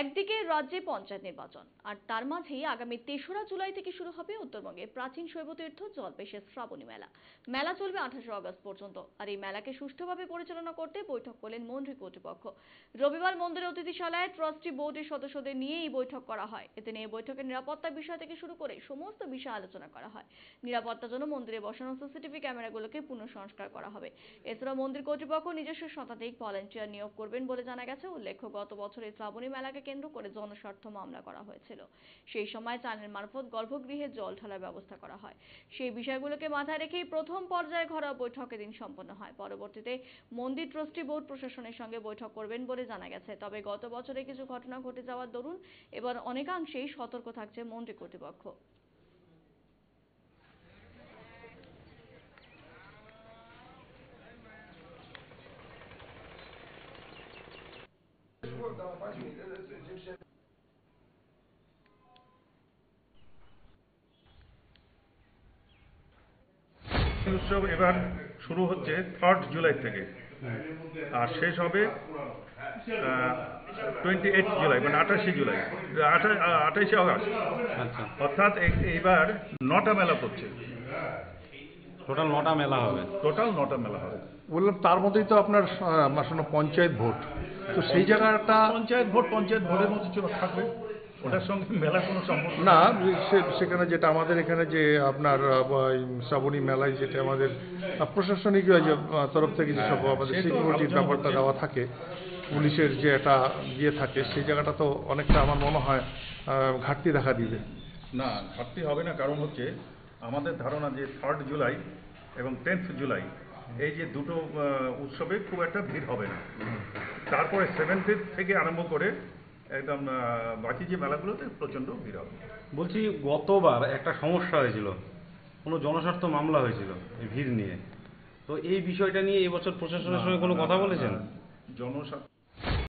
একদিকে রাজ্যে পঞ্চায়েত নির্বাচন, আর তার মাঝেই আগামী তেসরা জুলাই থেকে শুরু হবে উত্তরবঙ্গে প্রাচীন শৈবতীর্থ জলপেশের শ্রাবণী মেলা। মেলা চলবে আঠাশে আগস্ট পর্যন্ত, আর এই মেলাকে সুষ্ঠুভাবে পরিচালনা করতে বৈঠক করলেন মন্ত্রী কর্তৃপক্ষ। রবিবার মন্দিরের অতিথিশালায় ট্রাস্টি বোর্ডের সদস্যদের নিয়ে এই বৈঠক করা হয়। এতে নিয়ে বৈঠকের নিরাপত্তা বিষয় থেকে শুরু করে সমস্ত বিষয় আলোচনা করা হয়। নিরাপত্তার জন্য মন্দিরে বসানো সিসিটিভি ক্যামেরাগুলোকে পুনঃসংস্কার করা হবে। এছাড়া মন্দির কর্তৃপক্ষ নিজস্ব শতাধিক ভলেন্টিয়ার নিয়োগ করবেন বলে জানা গেছে। উল্লেখ্য, গত বছর এই শ্রাবণী মেলাকে কেন্দ্র করে জনস্বার্থ মামলা করা হয়েছিল। সেই সময় চানের মারফত গর্ভগৃহে জল ঢালার ব্যবস্থা করা হয়। সেই বিষয়গুলোকে মাথায় রেখেই প্রথম পর্যায়ে ঘরোয়া বৈঠক এদিন সম্পন্ন হয়। পরবর্তীতে মন্দির ট্রাস্টি বোর্ড প্রশাসনের সঙ্গে বৈঠক করবেন বলে জানা গেছে। তবে গত বছরে কিছু ঘটনা ঘটে যাওয়ার দরুন এবার অনেকাংশেই সতর্ক থাকছে মন্ত্রী কর্তৃপক্ষ। উৎসব এবার শুরু হচ্ছে থার্ড জুলাই থেকে। আর শেষ হবে টোয়েন্টি এইট জুলাই মানে আঠাশে জুলাই। আঠাশে আগস্ট আচ্ছা। অর্থাৎ এইবার নটা মেলা পড়ছে। টোটাল নটা মেলা হবে। টোটাল নটা মেলা হবে। বললাম তার মধ্যেই তো আপনার পঞ্চায়েত ভোট। তো সেই জায়গাটা পঞ্চায়েত ভোট পঞ্চায়েত ভোটের মধ্যে থাকবে? ওটার সঙ্গে মেলার কোনো সম্পর্ক না সেখানে যেটা আমাদের এখানে যে আপনার শ্রাবণী মেলায় যেটা আমাদের প্রশাসনিক তরফ থেকে যেসব হ্যাঁ, আমাদের সিকিউরিটির ব্যাপারটা দেওয়া থাকে পুলিশের যে একটা ইয়ে থাকে সেই জায়গাটা তো অনেকটা আমার মনে হয় ঘাটতি দেখা দিবে। না ঘাটতি হবে না কারণ হচ্ছে আমাদের ধারণা যে থার্ড জুলাই এবং টেন্থ জুলাই এই যে দুটো উৎসবে খুব একটা ভিড় হবে না। তারপরে সেভেন্থ থেকে আরম্ভ করে একদম বাকি যে মেলাগুলোতে প্রচণ্ড ভিড় হবে। বলছি গতবার একটা সমস্যা হয়েছিল। কোনো জনস্বার্থ মামলা হয়েছিল এই ভিড় নিয়ে। তো এই বিষয়টা নিয়ে এবছর প্রশাসনের সঙ্গে কোনো কথা বলেছেন? জনস্বার্থ